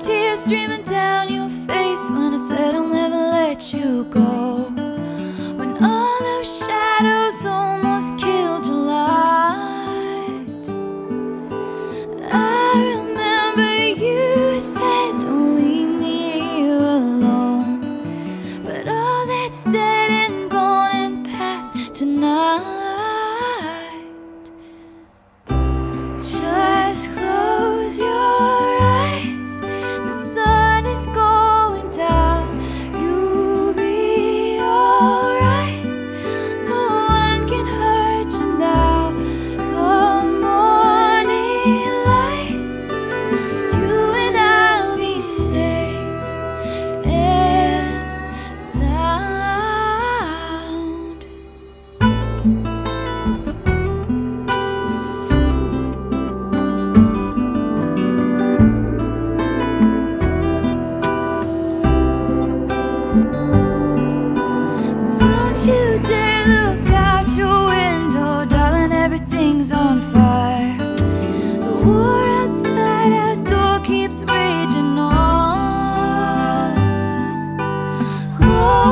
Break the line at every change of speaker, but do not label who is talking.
Tears streaming down your face when I said I'll never let you go. It's dead and gone and past tonight. Oh.